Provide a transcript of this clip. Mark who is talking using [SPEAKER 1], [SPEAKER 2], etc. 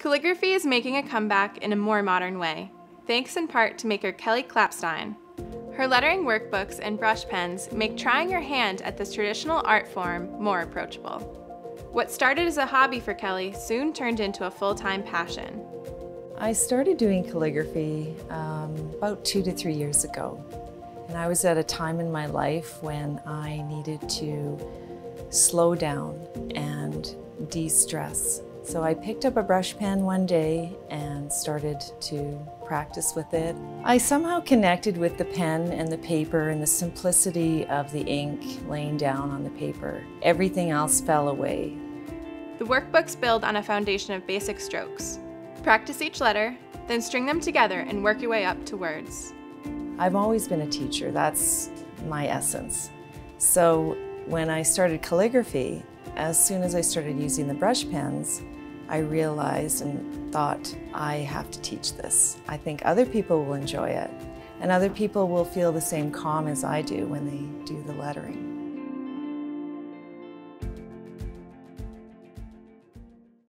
[SPEAKER 1] Calligraphy is making a comeback in a more modern way, thanks in part to maker Kelly Klapstein. Her lettering workbooks and brush pens make trying your hand at this traditional art form more approachable. What started as a hobby for Kelly soon turned into a full-time passion.
[SPEAKER 2] I started doing calligraphy um, about two to three years ago. And I was at a time in my life when I needed to slow down and de-stress. So I picked up a brush pen one day and started to practice with it. I somehow connected with the pen and the paper and the simplicity of the ink laying down on the paper. Everything else fell away.
[SPEAKER 1] The workbooks build on a foundation of basic strokes. Practice each letter, then string them together and work your way up to words.
[SPEAKER 2] I've always been a teacher, that's my essence. So when I started calligraphy, as soon as I started using the brush pens, I realized and thought, I have to teach this. I think other people will enjoy it, and other people will feel the same calm as I do when they do the lettering.